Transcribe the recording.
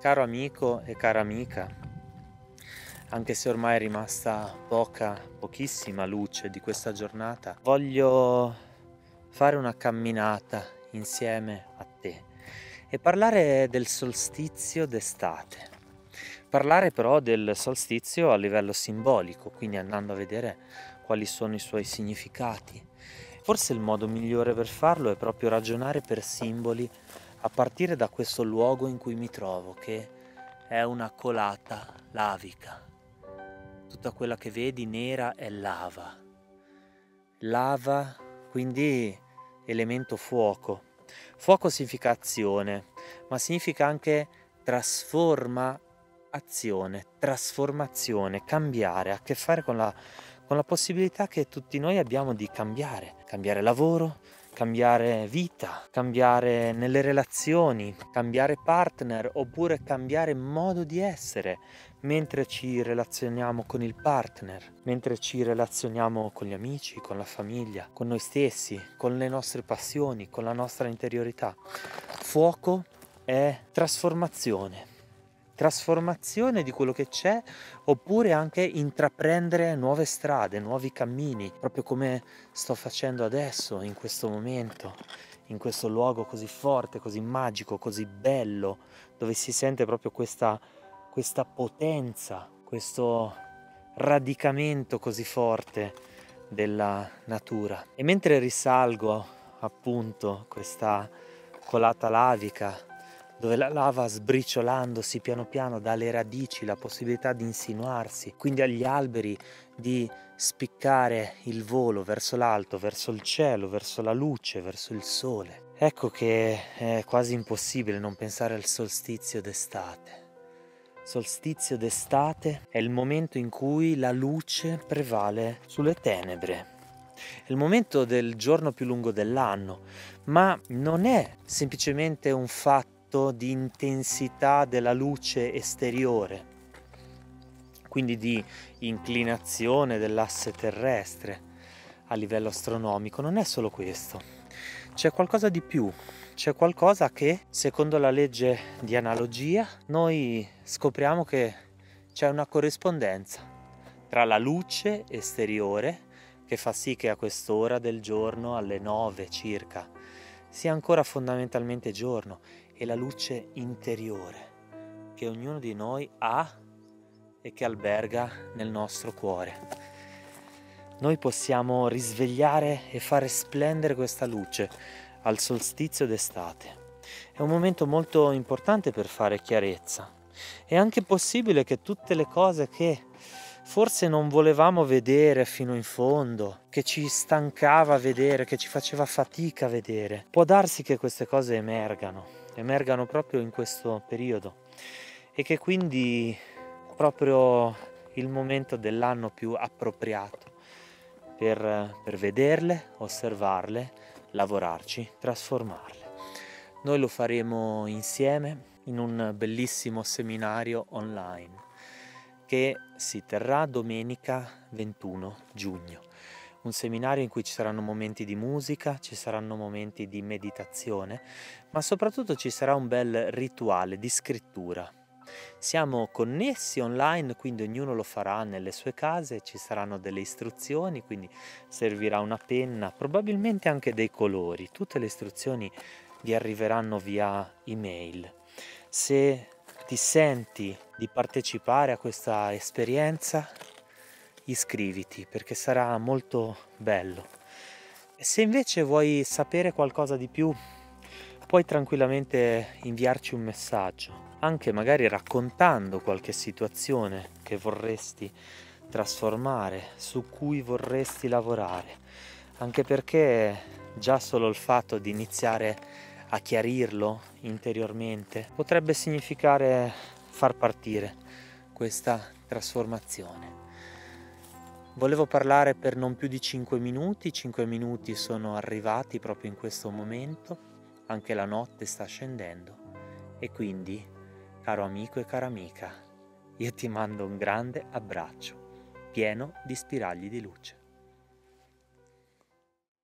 Caro amico e cara amica, anche se ormai è rimasta poca, pochissima luce di questa giornata, voglio fare una camminata insieme a te e parlare del solstizio d'estate. Parlare però del solstizio a livello simbolico, quindi andando a vedere quali sono i suoi significati. Forse il modo migliore per farlo è proprio ragionare per simboli a partire da questo luogo in cui mi trovo, che è una colata lavica. Tutta quella che vedi nera è lava. Lava, quindi elemento fuoco. Fuoco significa azione, ma significa anche trasforma azione, trasformazione, cambiare, ha a che fare con la, con la possibilità che tutti noi abbiamo di cambiare, cambiare lavoro, cambiare vita, cambiare nelle relazioni, cambiare partner oppure cambiare modo di essere mentre ci relazioniamo con il partner, mentre ci relazioniamo con gli amici, con la famiglia, con noi stessi, con le nostre passioni, con la nostra interiorità. Fuoco è trasformazione trasformazione di quello che c'è oppure anche intraprendere nuove strade, nuovi cammini, proprio come sto facendo adesso, in questo momento, in questo luogo così forte, così magico, così bello, dove si sente proprio questa, questa potenza, questo radicamento così forte della natura. E mentre risalgo appunto questa colata lavica dove la lava sbriciolandosi piano piano dà alle radici la possibilità di insinuarsi, quindi agli alberi di spiccare il volo verso l'alto, verso il cielo, verso la luce, verso il sole. Ecco che è quasi impossibile non pensare al solstizio d'estate. Solstizio d'estate è il momento in cui la luce prevale sulle tenebre. È il momento del giorno più lungo dell'anno, ma non è semplicemente un fatto fatto di intensità della luce esteriore, quindi di inclinazione dell'asse terrestre a livello astronomico. Non è solo questo, c'è qualcosa di più, c'è qualcosa che, secondo la legge di analogia, noi scopriamo che c'è una corrispondenza tra la luce esteriore che fa sì che a quest'ora del giorno, alle 9 circa, sia ancora fondamentalmente giorno e la luce interiore che ognuno di noi ha e che alberga nel nostro cuore. Noi possiamo risvegliare e fare splendere questa luce al solstizio d'estate. È un momento molto importante per fare chiarezza. È anche possibile che tutte le cose che forse non volevamo vedere fino in fondo, che ci stancava vedere, che ci faceva fatica vedere, può darsi che queste cose emergano emergano proprio in questo periodo e che quindi è proprio il momento dell'anno più appropriato per, per vederle, osservarle, lavorarci, trasformarle. Noi lo faremo insieme in un bellissimo seminario online che si terrà domenica 21 giugno un seminario in cui ci saranno momenti di musica, ci saranno momenti di meditazione, ma soprattutto ci sarà un bel rituale di scrittura. Siamo connessi online, quindi ognuno lo farà nelle sue case, ci saranno delle istruzioni, quindi servirà una penna, probabilmente anche dei colori. Tutte le istruzioni vi arriveranno via email. Se ti senti di partecipare a questa esperienza, iscriviti perché sarà molto bello. Se invece vuoi sapere qualcosa di più, puoi tranquillamente inviarci un messaggio, anche magari raccontando qualche situazione che vorresti trasformare, su cui vorresti lavorare, anche perché già solo il fatto di iniziare a chiarirlo interiormente potrebbe significare far partire questa trasformazione. Volevo parlare per non più di 5 minuti, 5 minuti sono arrivati proprio in questo momento, anche la notte sta scendendo e quindi, caro amico e cara amica, io ti mando un grande abbraccio, pieno di spiragli di luce.